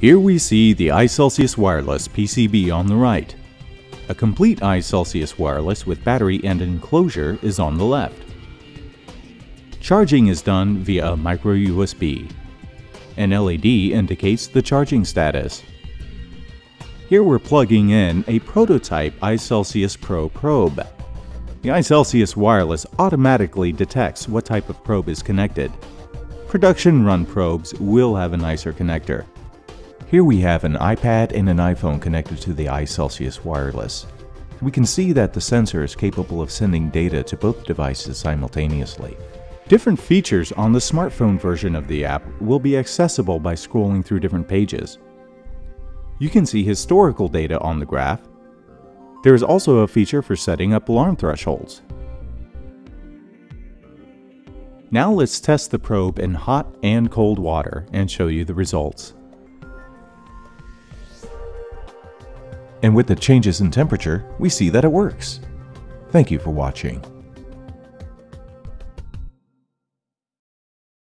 Here we see the iCelsius Wireless PCB on the right. A complete iCelsius Wireless with battery and enclosure is on the left. Charging is done via a micro USB. An LED indicates the charging status. Here we're plugging in a prototype iCelsius Pro probe. The iCelsius Wireless automatically detects what type of probe is connected. Production run probes will have a nicer connector. Here we have an iPad and an iPhone connected to the iCelsius Wireless. We can see that the sensor is capable of sending data to both devices simultaneously. Different features on the smartphone version of the app will be accessible by scrolling through different pages. You can see historical data on the graph. There is also a feature for setting up alarm thresholds. Now let's test the probe in hot and cold water and show you the results. And with the changes in temperature, we see that it works. Thank you for watching.